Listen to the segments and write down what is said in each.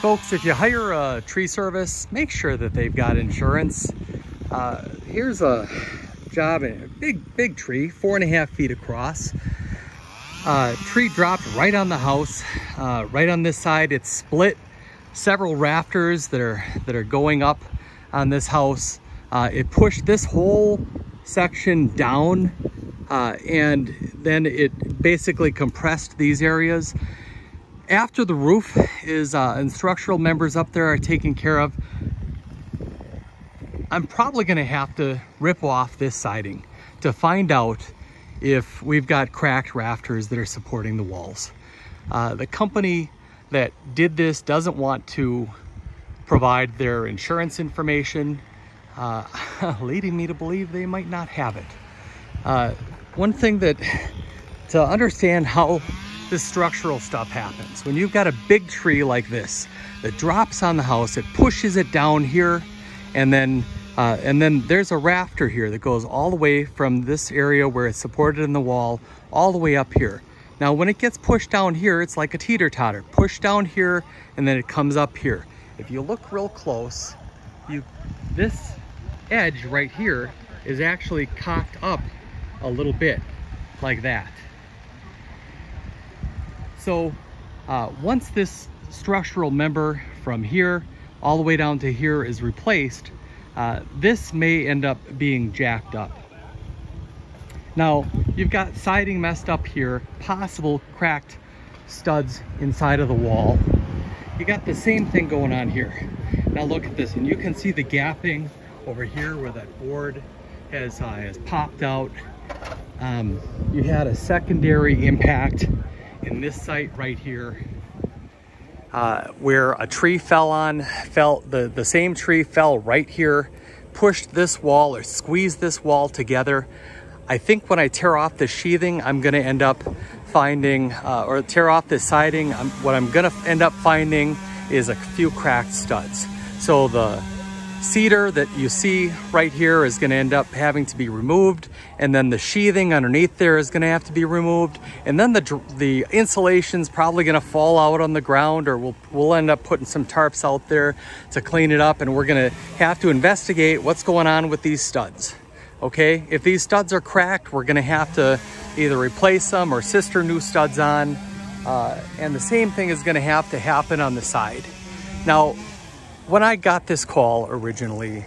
Folks, if you hire a tree service, make sure that they've got insurance. Uh, here's a job, a big, big tree, four and a half feet across. Uh, tree dropped right on the house, uh, right on this side. It's split several rafters that are that are going up on this house. Uh, it pushed this whole section down uh, and then it basically compressed these areas. After the roof is uh, and structural members up there are taken care of, I'm probably gonna have to rip off this siding to find out if we've got cracked rafters that are supporting the walls. Uh, the company that did this doesn't want to provide their insurance information, uh, leading me to believe they might not have it. Uh, one thing that to understand how this structural stuff happens, when you've got a big tree like this that drops on the house, it pushes it down here and then uh, and then there's a rafter here that goes all the way from this area where it's supported in the wall all the way up here. Now, when it gets pushed down here, it's like a teeter-totter. Push down here, and then it comes up here. If you look real close, you this edge right here is actually cocked up a little bit, like that. So, uh, once this structural member from here all the way down to here is replaced, uh, this may end up being jacked up. Now, you've got siding messed up here, possible cracked studs inside of the wall. You got the same thing going on here. Now look at this, and you can see the gapping over here where that board has, uh, has popped out. Um, you had a secondary impact in this site right here uh, where a tree fell on, fell the, the same tree fell right here, pushed this wall or squeezed this wall together. I think when I tear off the sheathing, I'm gonna end up finding, uh, or tear off the siding, I'm, what I'm gonna end up finding is a few cracked studs. So the cedar that you see right here is going to end up having to be removed and then the sheathing underneath there is going to have to be removed and then the the insulation's probably going to fall out on the ground or we'll we'll end up putting some tarps out there to clean it up and we're going to have to investigate what's going on with these studs okay? If these studs are cracked we're going to have to either replace them or sister new studs on uh, and the same thing is going to have to happen on the side. Now when I got this call originally,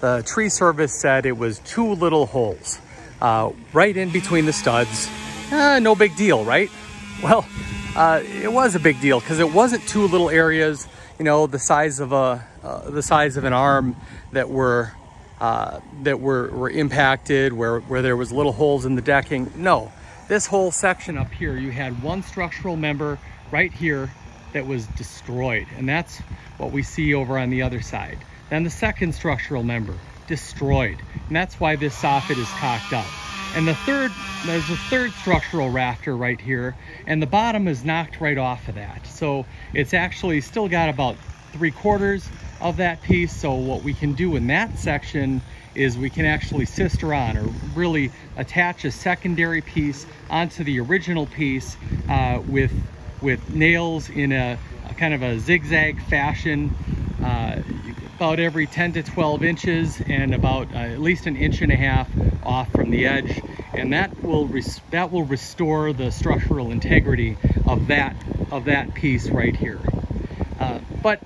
the tree service said it was two little holes uh, right in between the studs. Uh, no big deal, right? Well, uh, it was a big deal because it wasn't two little areas, you know, the size of a uh, the size of an arm that were uh, that were were impacted, where where there was little holes in the decking. No, this whole section up here, you had one structural member right here that was destroyed. And that's what we see over on the other side. Then the second structural member, destroyed. And that's why this soffit is cocked up. And the third, there's a third structural rafter right here, and the bottom is knocked right off of that. So it's actually still got about three quarters of that piece. So what we can do in that section is we can actually sister on or really attach a secondary piece onto the original piece uh, with with nails in a, a kind of a zigzag fashion uh, about every 10 to 12 inches and about uh, at least an inch and a half off from the edge. And that will that will restore the structural integrity of that of that piece right here. Uh, but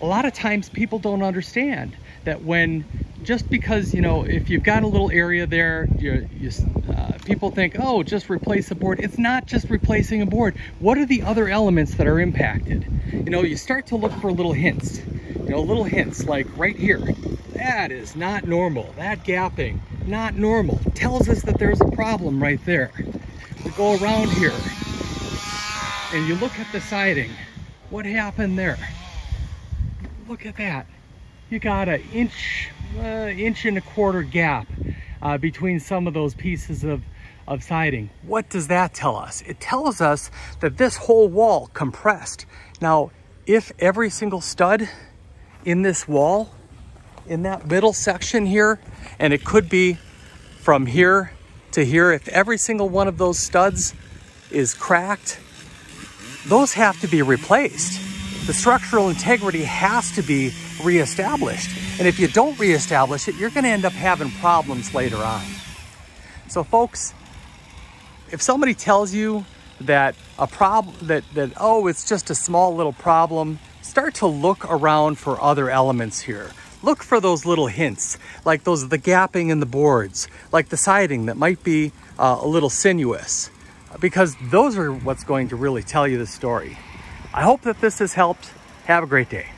a lot of times people don't understand that when just because you know if you've got a little area there you, you uh, people think oh just replace a board. It's not just replacing a board. What are the other elements that are impacted? You know you start to look for little hints. You know little hints like right here. That is not normal. That gapping not normal. Tells us that there's a problem right there. We go around here and you look at the siding. What happened there? Look at that. You got an inch uh, inch and a quarter gap uh, between some of those pieces of, of siding. What does that tell us? It tells us that this whole wall compressed. Now, if every single stud in this wall, in that middle section here, and it could be from here to here, if every single one of those studs is cracked, those have to be replaced. The structural integrity has to be reestablished. And if you don't reestablish it, you're gonna end up having problems later on. So folks, if somebody tells you that a problem, that, that, oh, it's just a small little problem, start to look around for other elements here. Look for those little hints, like those, of the gapping in the boards, like the siding that might be uh, a little sinuous, because those are what's going to really tell you the story. I hope that this has helped. Have a great day.